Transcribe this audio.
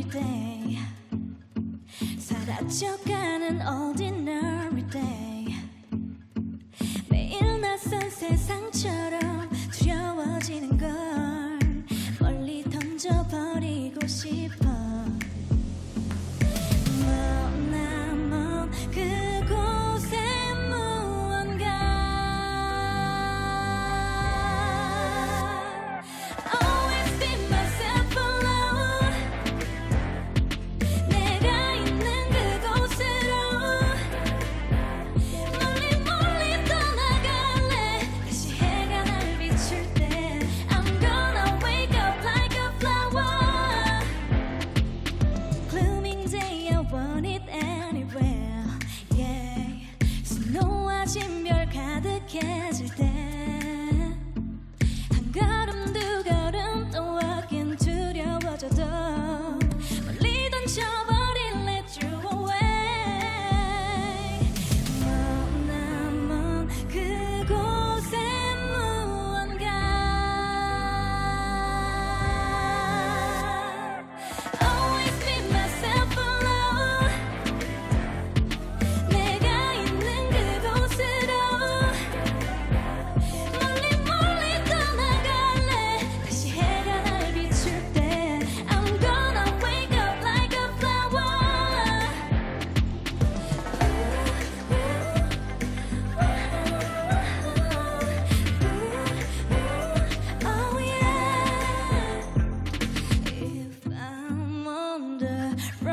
ordinary day. 사라져가는 ordinary day. 매일 낯선 세상처럼 right